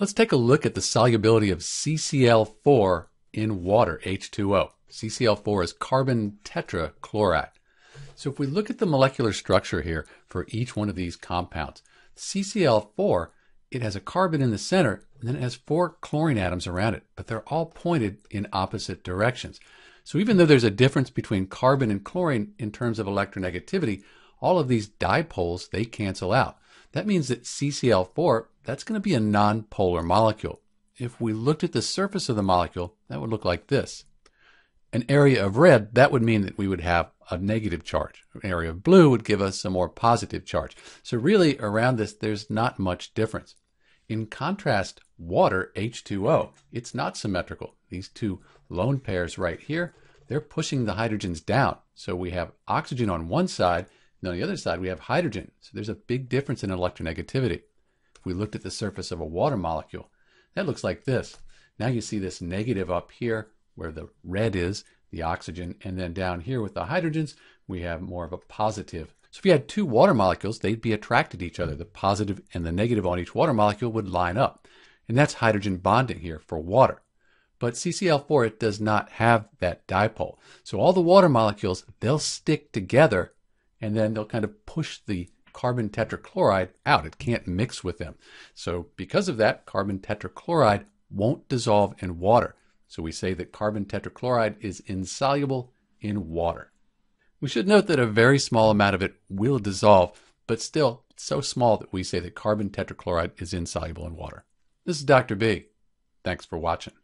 Let's take a look at the solubility of CCl4 in water, H2O. CCl4 is carbon tetrachloride. So if we look at the molecular structure here for each one of these compounds, CCl4, it has a carbon in the center, and then it has four chlorine atoms around it, but they're all pointed in opposite directions. So even though there's a difference between carbon and chlorine in terms of electronegativity, all of these dipoles, they cancel out. That means that CCl4, that's going to be a nonpolar molecule. If we looked at the surface of the molecule, that would look like this. An area of red, that would mean that we would have a negative charge. An area of blue would give us a more positive charge. So really around this, there's not much difference. In contrast, water, H2O, it's not symmetrical. These two lone pairs right here, they're pushing the hydrogens down. So we have oxygen on one side and on the other side, we have hydrogen. So there's a big difference in electronegativity. We looked at the surface of a water molecule, that looks like this. Now you see this negative up here where the red is, the oxygen, and then down here with the hydrogens, we have more of a positive. So if you had two water molecules, they'd be attracted to each other. The positive and the negative on each water molecule would line up. And that's hydrogen bonding here for water. But CCl4, it does not have that dipole. So all the water molecules, they'll stick together and then they'll kind of push the carbon tetrachloride out. It can't mix with them. So because of that, carbon tetrachloride won't dissolve in water. So we say that carbon tetrachloride is insoluble in water. We should note that a very small amount of it will dissolve, but still so small that we say that carbon tetrachloride is insoluble in water. This is Dr. B. Thanks for watching.